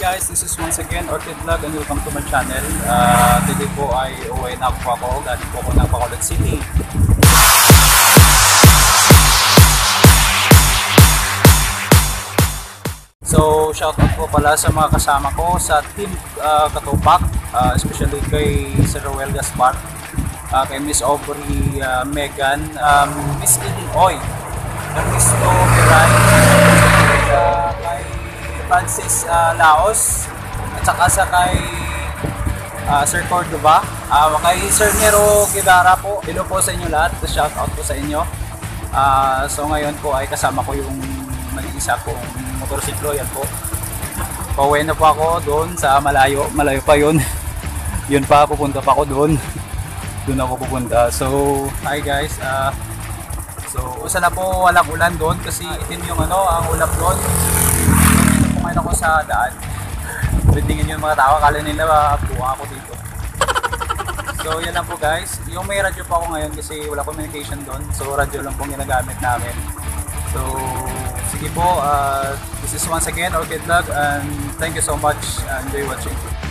guys, this is once again Orchid Vlog and welcome to my channel. Uh, today po ay uwi na po ako, galing po ako ng Bacolod City. So, shoutout po pala sa mga kasama ko sa Team uh, Katupak, uh, especially kay Sir Roel Gaspar, uh, kay Miss Aubrey uh, Megan, um, Miss Eden Oy, Ernesto Miray, kay Francis uh, Laos, at saka sa kay uh, Sir Cordova, uh, kay Sir Nero Guevara po. Hello po sa inyo lahat, shoutout po sa inyo. Uh, so ngayon po ay kasama ko yung nag-isa kong motorsiklo, yan po. Pauwi na po ako doon sa malayo, malayo pa yun. yun pa, pupunta pa ako doon. doon ako pupunta. So, hi guys. Uh, so, sana po walang ulan doon kasi itim yung ano, ang ulap doon. Dito po ngayon ako sa daan. Tingin yung mga tao, akala nila uh, buha ako dito. So, yan lang po guys. Yung may radyo po ako ngayon kasi wala communication doon. So, radyo lang po ginagamit namin. So, sige po. Uh, this is once again Orchid Vlog and thank you so much. Enjoy watching.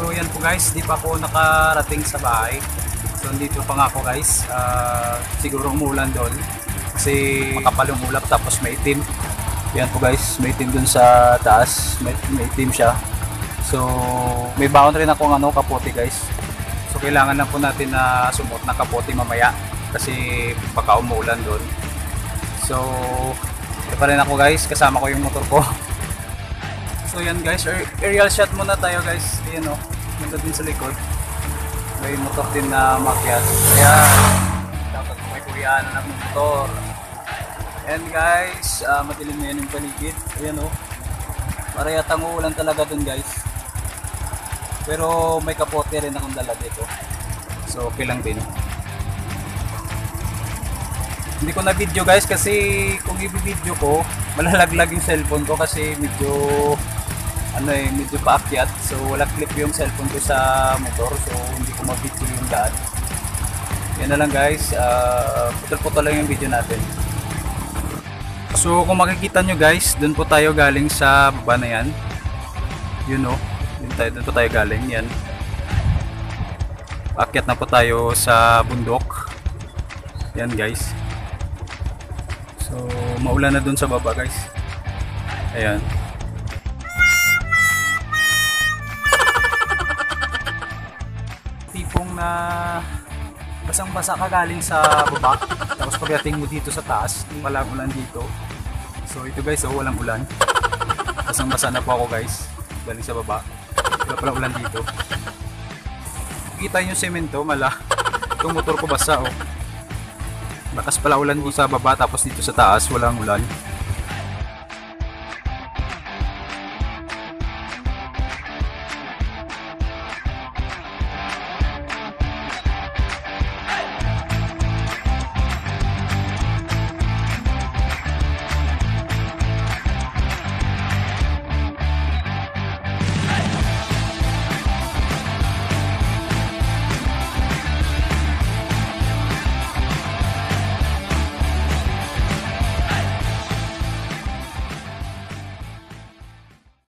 So yan po guys, di pa ako nakarating sa bahay. So dito pa nga ako guys. Uh, siguro umulan doon. Kasi makapal yung ulap tapos may itim. Yan po guys, may itim doon sa taas. May, may itim siya. So may baon rin akong ano, kapote guys. So kailangan lang po natin na sumuot ng kapote mamaya. Kasi baka umulan doon. So ito pa rin ako guys, kasama ko yung motor ko. So yan guys, aer- aerial shot muna tayo guys. Ayan o, ganda din sa likod. May motor din na makyat. Ayan, dapat may kuryaan na motor. And guys, uh, madilim na yan yung paligid. Ayan o, para yatang uulan talaga dun guys. Pero may kapote rin akong dala dito. So okay lang din. Hindi ko na video guys kasi kung i-video ko, malalaglag yung cellphone ko kasi medyo ano eh, medyo paakyat. So wala clip yung cellphone ko sa motor. So hindi ko ma-video yung daan. Yan na lang guys. Uh, putol-putol lang yung video natin. So kung makikita nyo guys, dun po tayo galing sa baba na yan. Yun o. Dun, tayo, dun po tayo galing. Yan. Akyat na po tayo sa bundok. Yan guys. So maulan na dun sa baba guys. Ayan. Tipong na basang-basa ka galing sa baba tapos pagdating mo dito sa taas walang ulan dito. So ito guys oh walang ulan. Basang-basa na po ako guys galing sa baba. Wala palang ulan dito. Kita yung semento mala. Itong motor ko basa oh. Lakas pala ulan dito sa baba tapos dito sa taas walang ulan